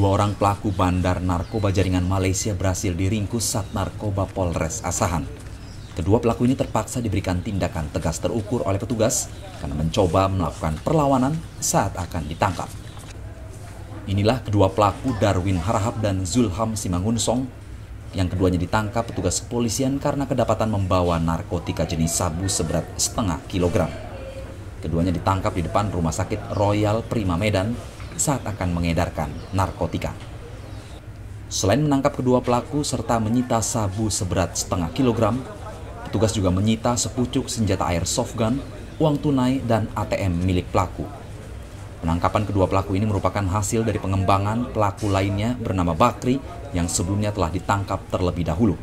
pelaku bandar narkoba jaringan Malaysia berhasil diringkus Sat Narkoba Polres Asahan. Kedua pelaku ini terpaksa diberikan tindakan tegas terukur oleh petugas karena mencoba melakukan perlawanan saat akan ditangkap. Inilah kedua pelaku Darwin Harahap dan Zulham Simangunsong yang keduanya ditangkap petugas kepolisian karena kedapatan membawa narkotika jenis sabu seberat setengah kilogram. Keduanya ditangkap di depan rumah sakit Royal Prima Medan saat akan mengedarkan narkotika. Selain menangkap kedua pelaku serta menyita sabu seberat setengah kilogram, petugas juga menyita sepucuk senjata air soft gun, uang tunai, dan ATM milik pelaku. Penangkapan kedua pelaku ini merupakan hasil dari pengembangan pelaku lainnya bernama Bakri yang sebelumnya telah ditangkap terlebih dahulu.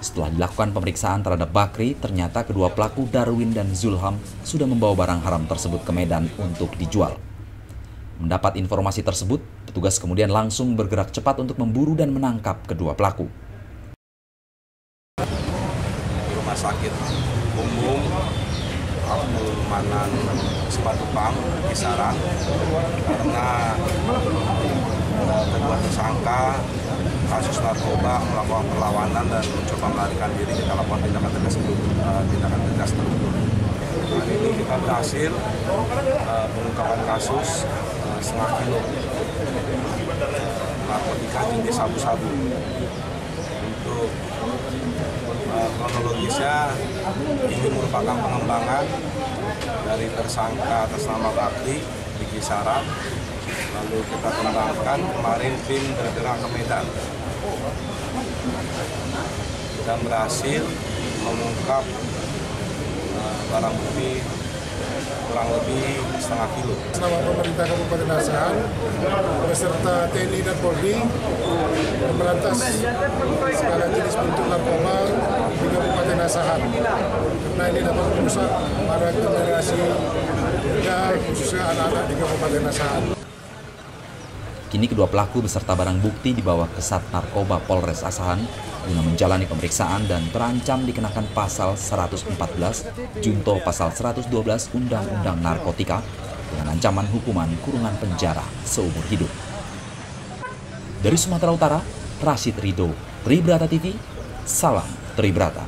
Setelah dilakukan pemeriksaan terhadap Bakri, ternyata kedua pelaku Darwin dan Zulham sudah membawa barang haram tersebut ke Medan untuk dijual. Mendapat informasi tersebut, petugas kemudian langsung bergerak cepat untuk memburu dan menangkap kedua pelaku. Rumah sakit umum Manan Sepatupang kisaran karena eh, kedua tersangka kasus narkoba melakukan perlawanan dan mencoba melarikan diri kita lakukan tindakan tegas uh, tindakan tegas terukur. Hari ini kita berhasil uh, pengungkapan kasus setengah kilo narkotika jenis sabu-sabu. Untuk uh, kronologisnya ini merupakan pengembangan dari tersangka atas nama Bakti di kisaran lalu kita kembangkan kemarin tim bergerak ke Medan. Dan berhasil mengungkap uh, barang bukti kurang lebih setengah kilo. Nama pemerintah Kabupaten Asahan beserta TNI dan Polri memberantas segala jenis bentuk narkoba di Kabupaten Asahan. Karena ini dapat merusak para generasi muda khususnya anak-anak di Kabupaten Asahan. Kini kedua pelaku beserta barang bukti dibawa ke Sat Narkoba Polres Asahan guna menjalani pemeriksaan dan terancam dikenakan pasal 114 junto pasal 112 Undang-Undang Narkotika dengan ancaman hukuman kurungan penjara seumur hidup. Dari Sumatera Utara, Rashid Ridho, Tribrata TV, salam Tribrata.